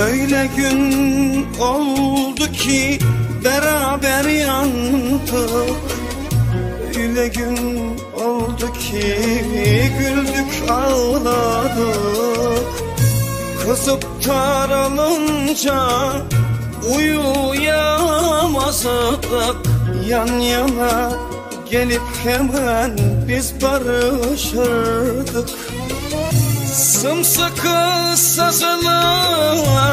Öyle gün oldu ki beraber yandık. Öyle gün oldu ki güldük ağladık. Kızıp daralınca uyuyamazdık Yan yana gelip hemen biz barışırdık. Sımsıkı sarılıp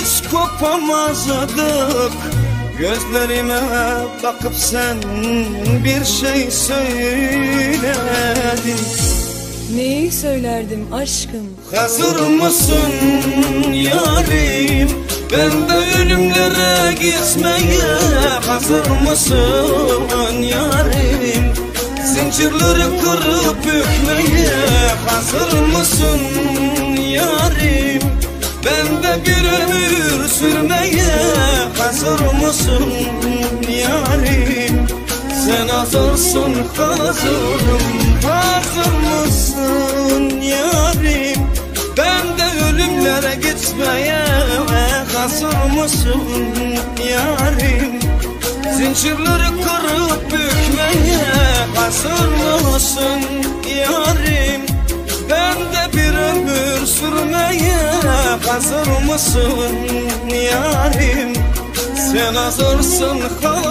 hiç kopamazdık Gözlerime bakıp sen bir şey söyledin. Neyi söylerdim aşkım? Hazır mısın yarim? Ben de ölümlere gitmeye Hazır mısın yarim? Zincirleri kırıp bükmeye Hazır mısın De bir ömür sürmeye Hazır mısın yarim Sen hazırsın hazırım Hazır mısın yarim Ben de ölümlere gitmeye Hazır mısın yarim Zincirleri kırıp bükmeye Hazır mısın yarim Ben de bir ömür sürmeye Hazır mısın yarim? Sen hazırsın hazırım